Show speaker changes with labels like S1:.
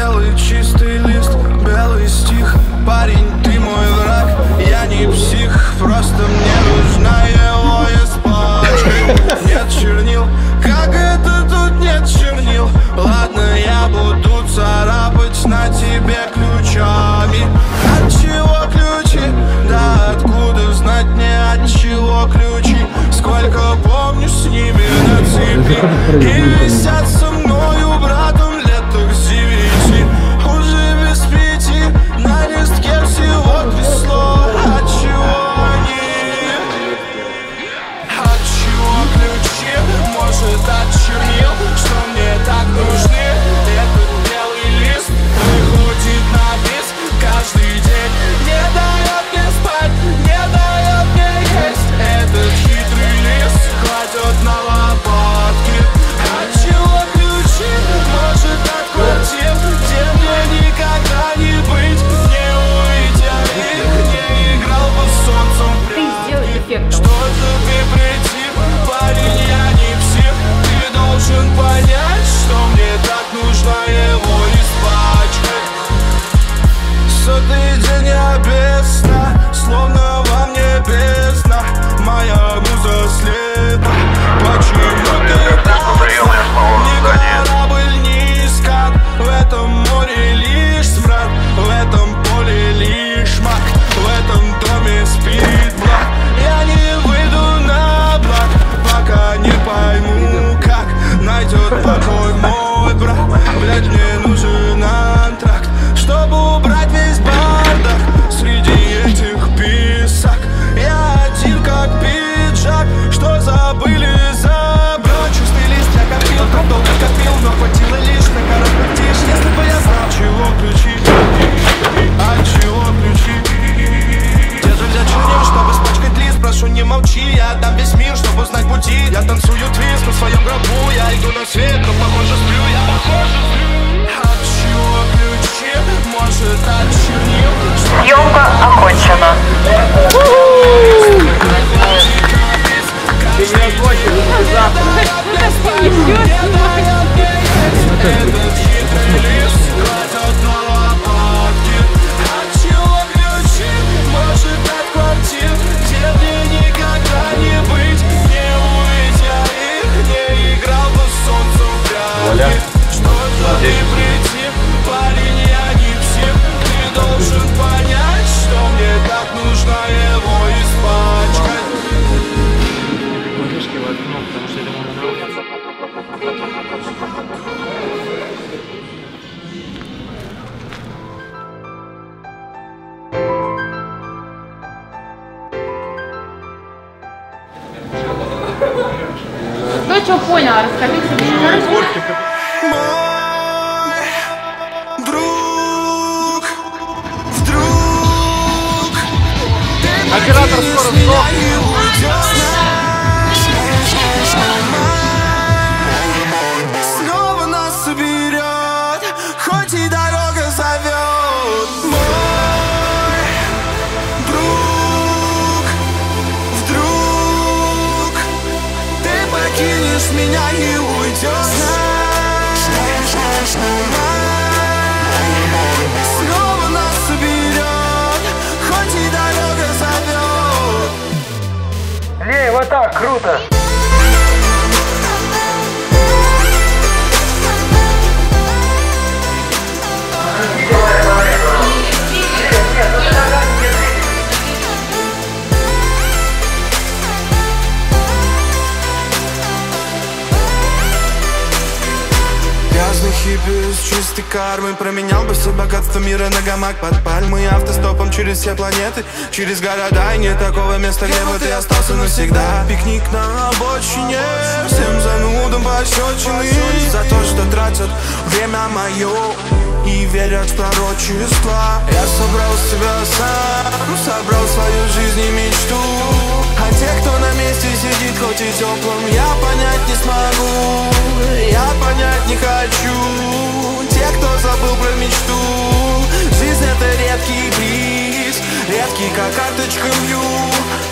S1: белый чистый лист, белый стих. Парень, ты мой враг, я не псих. Просто мне нужна его испачкать Нет чернил, как это тут нет чернил? Ладно, я буду царапать на тебе ключами. От чего ключи? Да откуда знать мне от чего ключи? Сколько помню с ними на цепи. И висят Может от чернил? Что мне так нужны? fire. Парень, Что,
S2: поняла, расскажи
S1: ты
S3: Оператор скоро
S1: меня покинешь меня и уйдешь. Снова нас соберет, хоть и дорога зовет.
S3: Лей, вот так, круто.
S1: С чистой кармой Променял бы все богатство мира на гамак. Под пальмы Автостопом через все планеты, через города. И нет такого места, где бы ты остался навсегда. Пикник на обочине, всем занудам пощечины. За то, что тратят время мое и верят в пророчества Я собрал себя сам, собрал свою жизнь и мечту. А те, кто на месте сидит, хоть и теплым Я понять не смогу, я понять не хочу Как карточка Мью.